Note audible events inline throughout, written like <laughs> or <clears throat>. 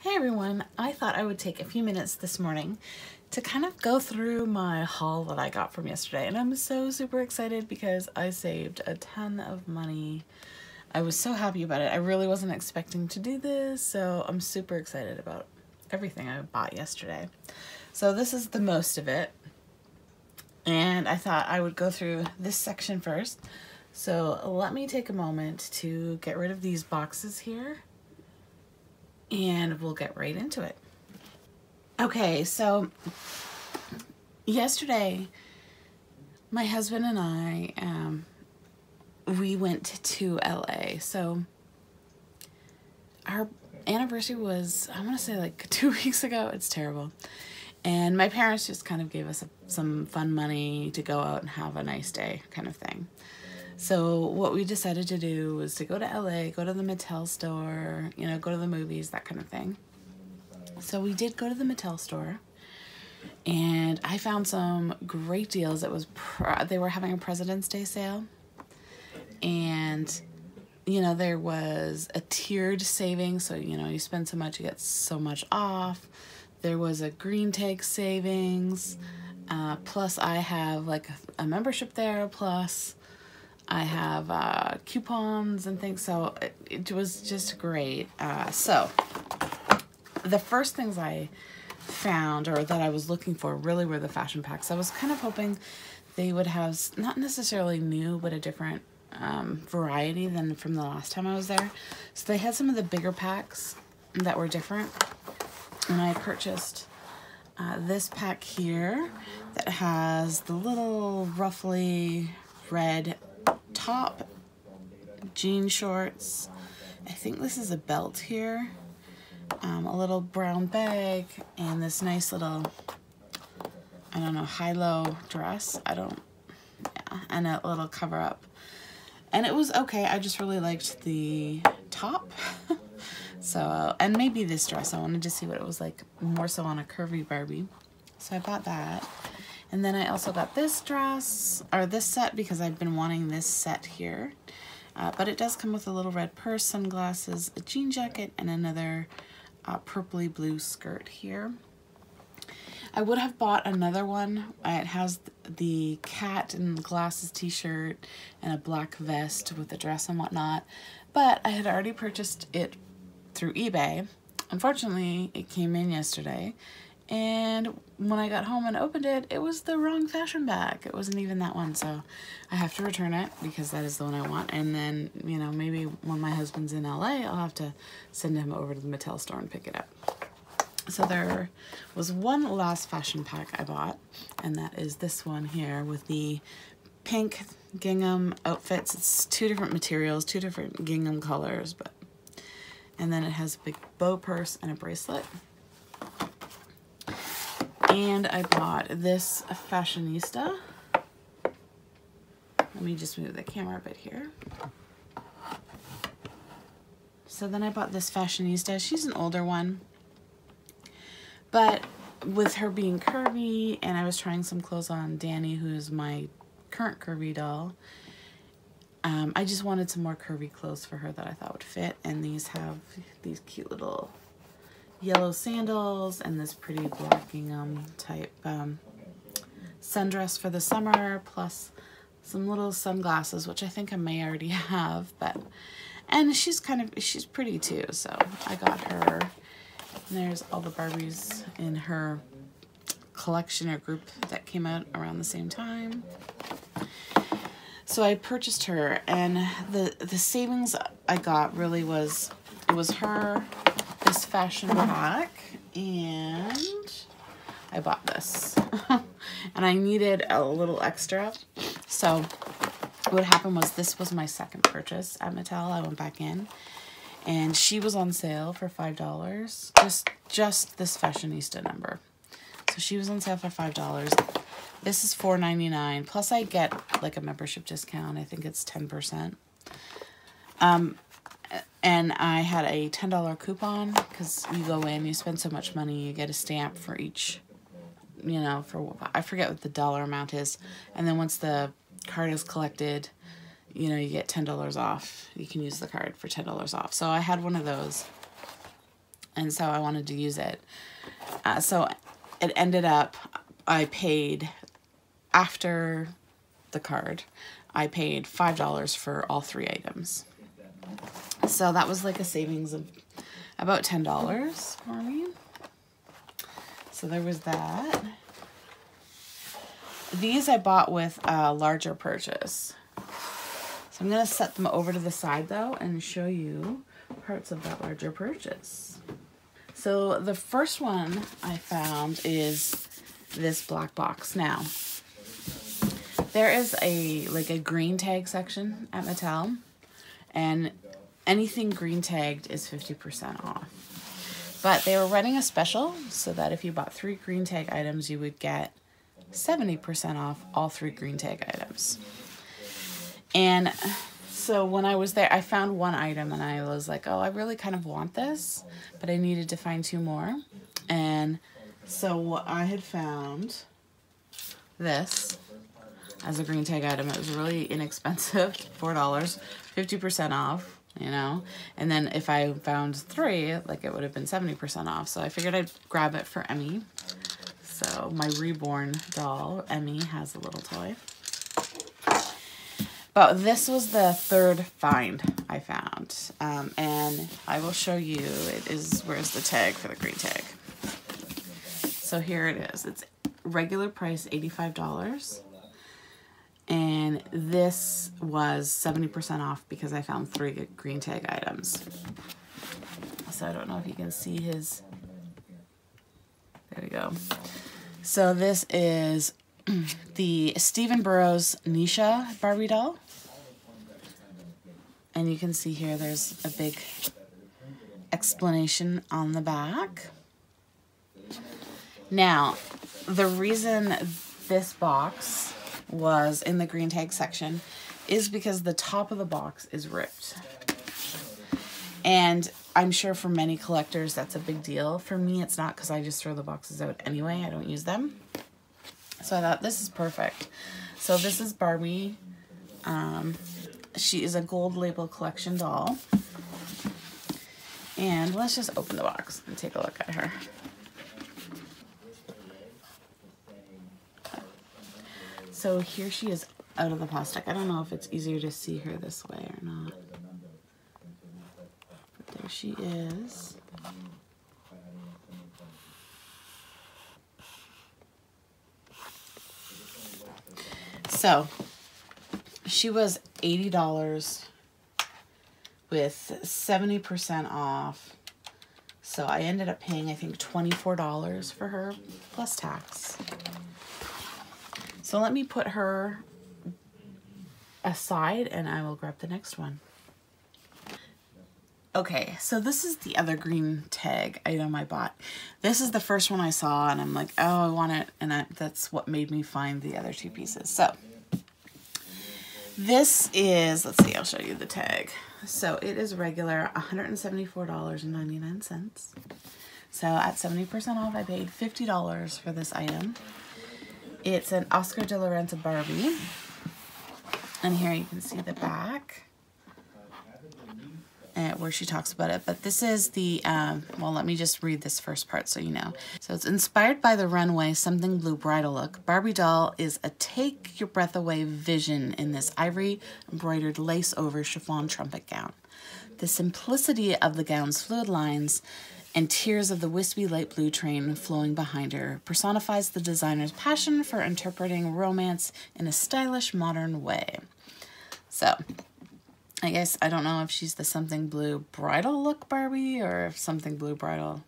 Hey everyone, I thought I would take a few minutes this morning to kind of go through my haul that I got from yesterday and I'm so super excited because I saved a ton of money. I was so happy about it. I really wasn't expecting to do this so I'm super excited about everything I bought yesterday. So this is the most of it and I thought I would go through this section first. So let me take a moment to get rid of these boxes here and we'll get right into it. Okay, so yesterday my husband and I um, we went to LA. So our anniversary was I want to say like <laughs> 2 weeks ago. It's terrible. And my parents just kind of gave us a, some fun money to go out and have a nice day kind of thing. So what we decided to do was to go to LA, go to the Mattel store, you know, go to the movies, that kind of thing. So we did go to the Mattel store and I found some great deals. It was they were having a President's Day sale. And you know, there was a tiered saving, so you know, you spend so much, you get so much off. There was a green tag savings. Uh, plus I have like a, a membership there plus I have uh, coupons and things, so it, it was just great. Uh, so, the first things I found or that I was looking for really were the fashion packs. I was kind of hoping they would have not necessarily new, but a different um, variety than from the last time I was there. So they had some of the bigger packs that were different, and I purchased uh, this pack here that has the little roughly red top, jean shorts. I think this is a belt here. Um, a little brown bag and this nice little, I don't know, high-low dress. I don't, yeah, and a little cover up. And it was okay. I just really liked the top. <laughs> so, and maybe this dress. I wanted to see what it was like more so on a curvy Barbie. So I bought that. And then I also got this dress, or this set, because I've been wanting this set here. Uh, but it does come with a little red purse, sunglasses, a jean jacket, and another uh, purpley blue skirt here. I would have bought another one. It has the cat and glasses t-shirt and a black vest with a dress and whatnot. But I had already purchased it through eBay. Unfortunately, it came in yesterday and when I got home and opened it, it was the wrong fashion bag. It wasn't even that one, so I have to return it because that is the one I want. And then, you know, maybe when my husband's in LA, I'll have to send him over to the Mattel store and pick it up. So there was one last fashion pack I bought, and that is this one here with the pink gingham outfits. It's two different materials, two different gingham colors, but and then it has a big bow purse and a bracelet. And I bought this fashionista. Let me just move the camera a bit here. So then I bought this fashionista. She's an older one. But with her being curvy, and I was trying some clothes on Danny, who is my current curvy doll, um, I just wanted some more curvy clothes for her that I thought would fit. And these have these cute little yellow sandals and this pretty black gingham type um, sundress for the summer plus some little sunglasses which I think I may already have but and she's kind of she's pretty too so I got her. And there's all the Barbies in her collection or group that came out around the same time. So I purchased her and the the savings I got really was it was her fashion pack and I bought this. <laughs> And I needed a little extra. So what happened was this was my second purchase at Mattel. I went back in and she was on sale for five dollars. Just just this fashionista number. So she was on sale for five dollars. This is $4.99 plus I get like a membership discount. I think it's 10% um and I had a $10 coupon because you go in, you spend so much money, you get a stamp for each, you know, for, I forget what the dollar amount is. And then once the card is collected, you know, you get $10 off. You can use the card for $10 off. So I had one of those. and so I wanted to use it. Uh, so it ended up, I paid after the card, I paid $5 for all three items. So that was like a savings of about $10 for me. So there was that. These I bought with a larger purchase. So I'm going to set them over to the side though and show you parts of that larger purchase. So the first one I found is this black box. Now, there is a like a green tag section at Mattel and anything green tagged is 50% off. But they were running a special so that if you bought three green tag items, you would get 70% off all three green tag items. And so when I was there, I found one item and I was like, oh, I really kind of want this, but I needed to find two more. And so what I had found this as a green tag item. It was really inexpensive, <laughs> $4, 50% off, you know. And then if I found three, like it would have been 70% off. So I figured I'd grab it for Emmy. So my reborn doll, Emmy, has a little toy. But this was the third find I found. Um, and I will show you, it is, where's the tag for the green tag? So here it is. It's regular price, $85. And this was 70% off because I found three green tag items. So I don't know if you can see his, there we go. So this is <clears throat> the Stephen Burrows Nisha Barbie doll. And you can see here there's a big explanation on the back. Now, the reason this box was in the green tag section is because the top of the box is ripped. And I'm sure for many collectors that's a big deal. For me, it's not because I just throw the boxes out anyway. I don't use them. So I thought this is perfect. So this is Barbie. Um, she is a gold label collection doll. And let's just open the box and take a look at her. So here she is out of the plastic. I don't know if it's easier to see her this way or not. But there she is. So she was $80 with 70% off. So I ended up paying, I think, $24 for her plus tax. So let me put her aside and I will grab the next one. Okay, so this is the other green tag item I bought. This is the first one I saw and I'm like, oh, I want it. And I, that's what made me find the other two pieces. So this is, let's see, I'll show you the tag. So it is regular $174.99. So at 70% off, I paid $50 for this item. It's an Oscar de la Renta Barbie. And here you can see the back uh, where she talks about it. But this is the, um, well, let me just read this first part so you know. So it's inspired by the runway Something Blue bridal look. Barbie doll is a take your breath away vision in this ivory embroidered lace over chiffon trumpet gown. The simplicity of the gown's fluid lines and tears of the wispy light blue train flowing behind her personifies the designer's passion for interpreting romance in a stylish modern way. So, I guess I don't know if she's the something blue bridal look Barbie or if something blue bridal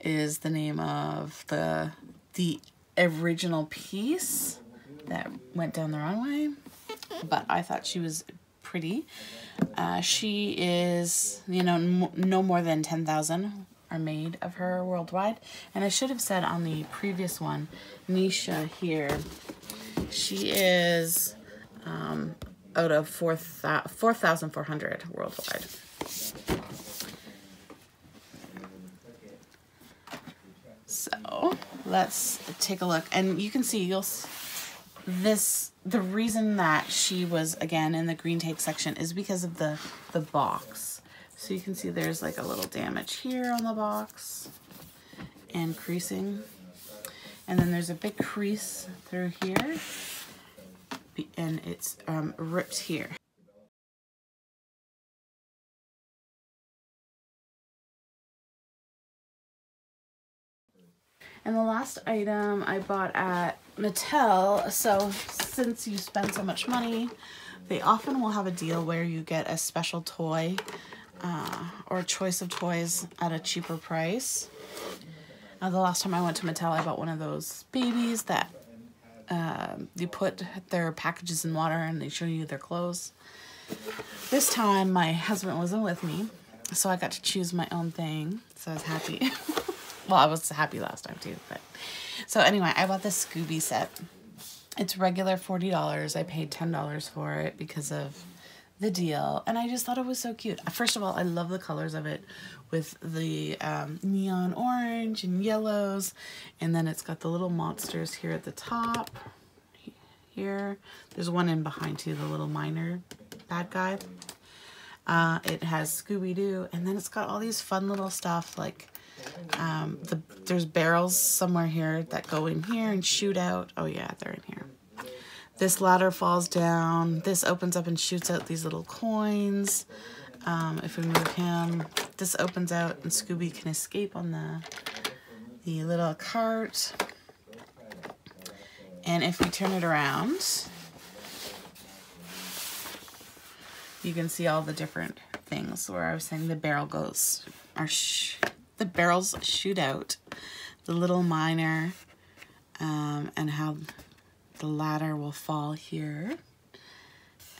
is the name of the the original piece that went down the runway. But I thought she was pretty. Uh, she is, you know, no more than 10,000 are made of her worldwide. And I should have said on the previous one, Nisha here, she is um, out of 4,400 4, worldwide. So let's take a look. And you can see, you'll this the reason that she was again in the green tag section is because of the the box So you can see there's like a little damage here on the box and creasing. And then there's a big crease through here and it's um, ripped here. And the last item I bought at Mattel, so since you spend so much money, they often will have a deal where you get a special toy uh, or a choice of toys at a cheaper price. Uh, the last time I went to Mattel, I bought one of those babies that uh, you put their packages in water and they show you their clothes. This time, my husband wasn't with me, so I got to choose my own thing, so I was happy. <laughs> well, I was happy last time too, but so anyway, I bought this Scooby set. It's regular $40. I paid $10 for it because of the deal, and I just thought it was so cute. First of all, I love the colors of it with the um, neon orange and yellows, and then it's got the little monsters here at the top. Here, there's one in behind too, the little minor bad guy. Uh, it has Scooby-Doo, and then it's got all these fun little stuff like um, the there's barrels somewhere here that go in here and shoot out. Oh yeah, they're in here. This ladder falls down. This opens up and shoots out these little coins. Um, if we move him, this opens out and Scooby can escape on the, the little cart. And if we turn it around, you can see all the different things where I was saying the barrel goes, or the barrels shoot out, the little miner, um, and how the ladder will fall here.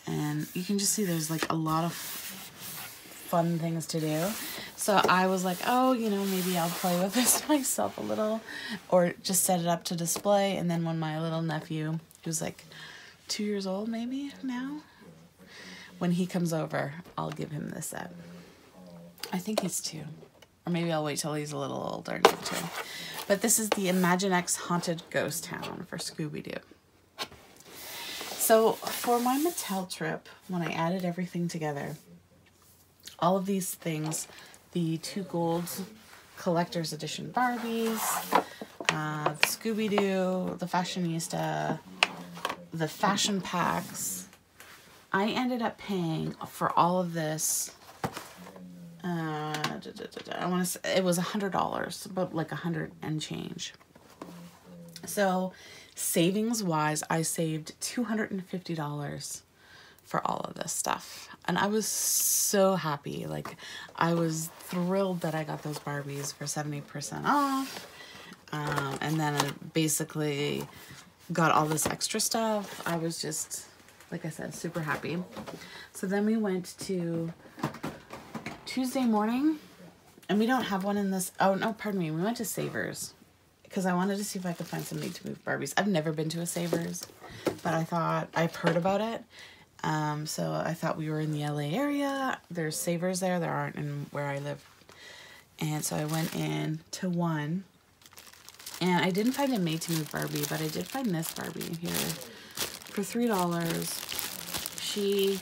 And you can just see there's like a lot of fun things to do. So I was like, oh, you know, maybe I'll play with this <laughs> myself a little or just set it up to display. And then when my little nephew, who's like two years old maybe now, when he comes over, I'll give him this set. I think he's two. Or maybe I'll wait till he's a little older and give to him. But this is the Imaginext Haunted Ghost Town for Scooby-Doo. So for my Mattel trip, when I added everything together, all of these things, the two gold collector's edition Barbies, uh, Scooby-Doo, the Fashionista, the fashion packs, I ended up paying for all of this uh, da, da, I want to say it was a hundred dollars, but like a hundred and change. So savings wise, I saved $250 for all of this stuff. And I was so happy. Like I was thrilled that I got those Barbies for 70% off. Um, and then I basically got all this extra stuff. I was just, like I said, super happy. So then we went to Tuesday morning and we don't have one in this. Oh, no, pardon me. We went to Savers because I wanted to see if I could find some made to move Barbies. I've never been to a Savers, but I thought I've heard about it. Um, so I thought we were in the LA area. There's Savers there. There aren't in where I live. And so I went in to one. And I didn't find a made to move Barbie, but I did find this Barbie here for $3. She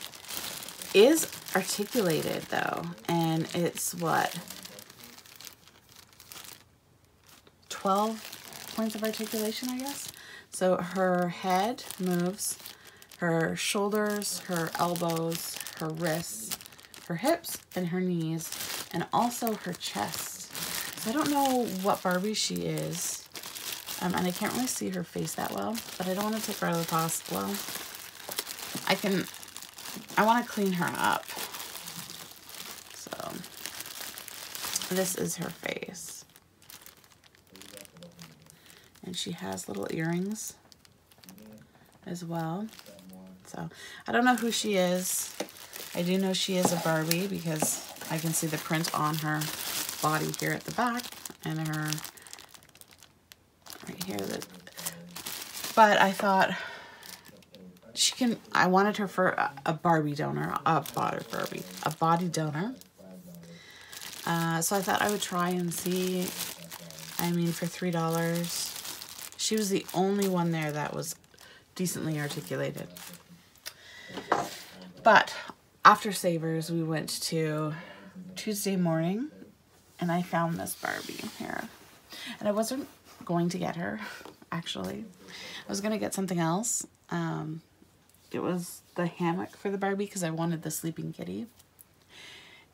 is articulated though, and it's what? 12 points of articulation, I guess. So her head moves, her shoulders, her elbows, her wrists, her hips, and her knees, and also her chest. So I don't know what Barbie she is, um, and I can't really see her face that well, but I don't want to take her out of the. Well, I can, I want to clean her up. So, this is her face and she has little earrings as well. So I don't know who she is. I do know she is a Barbie because I can see the print on her body here at the back and her right here. That, but I thought she can, I wanted her for a, Barbie donor, a body Barbie, a body donor. Uh, so I thought I would try and see, I mean, for $3, she was the only one there that was decently articulated. But after Savers, we went to Tuesday morning and I found this Barbie here. And I wasn't going to get her, actually. I was going to get something else. Um, it was the hammock for the Barbie because I wanted the sleeping kitty.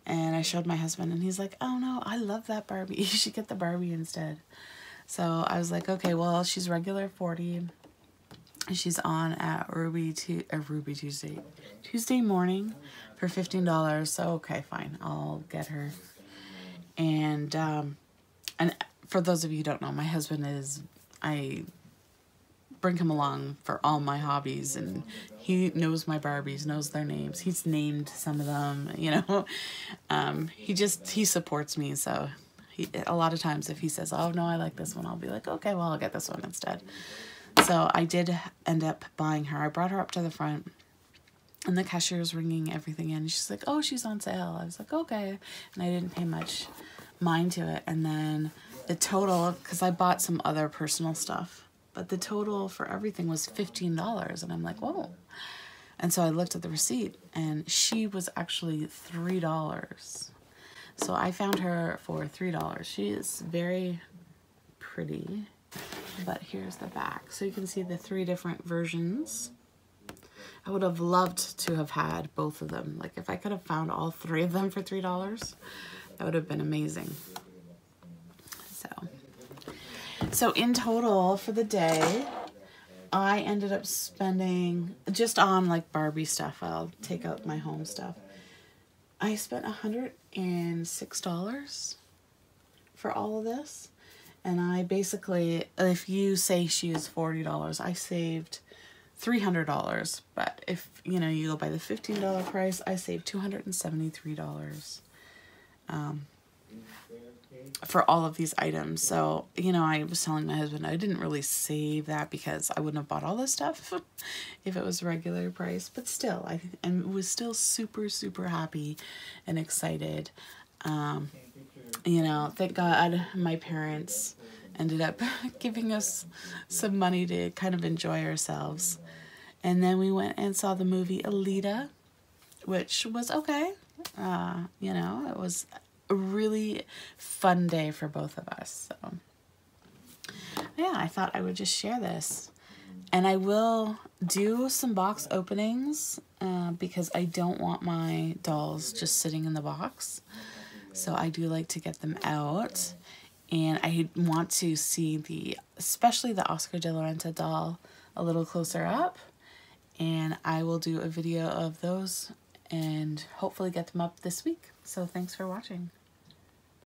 And I showed my husband and he's like, oh no, I love that Barbie. <laughs> You should get the Barbie instead. So I was like, okay, well, she's regular 40. She's on at Ruby, tu uh, Ruby Tuesday, Tuesday morning for $15. So, okay, fine. I'll get her. And, um, and for those of you don't know, my husband is, I bring him along for all my hobbies and he knows my Barbies, knows their names. He's named some of them, you know. <laughs> Um, he just, he supports me. So he, a lot of times if he says, oh no, I like this one, I'll be like, okay, well, I'll get this one instead. So I did end up buying her. I brought her up to the front and the cashier was ringing everything in. She's like, oh, she's on sale. I was like, okay. And I didn't pay much mind to it. And then the total, because I bought some other personal stuff, but the total for everything was $15. And I'm like, whoa. And so I looked at the receipt and she was actually $3. So I found her for $3. She is very pretty, but here's the back. So you can see the three different versions. I would have loved to have had both of them. Like if I could have found all three of them for $3, that would have been amazing. So, so in total for the day, I ended up spending just on like Barbie stuff. I'll take out my home stuff. I spent $106 for all of this. And I basically, if you say she is $40, I saved $300. But if, you know, you go by the $15 price, I saved $273 um, for all of these items. So, you know, I was telling my husband I didn't really save that because I wouldn't have bought all this stuff <laughs> if it was regular price. But still, I and was still super, super happy and excited. Um, you know, thank God my parents ended up <laughs> giving us some money to kind of enjoy ourselves. And then we went and saw the movie Alita, which was okay. Uh, you know, it was a really fun day for both of us. So yeah, I thought I would just share this. And I will do some box openings uh, because I don't want my dolls just sitting in the box. So I do like to get them out. And I want to see the, especially the Oscar de la Renta doll a little closer up. And I will do a video of those and hopefully get them up this week. So thanks for watching.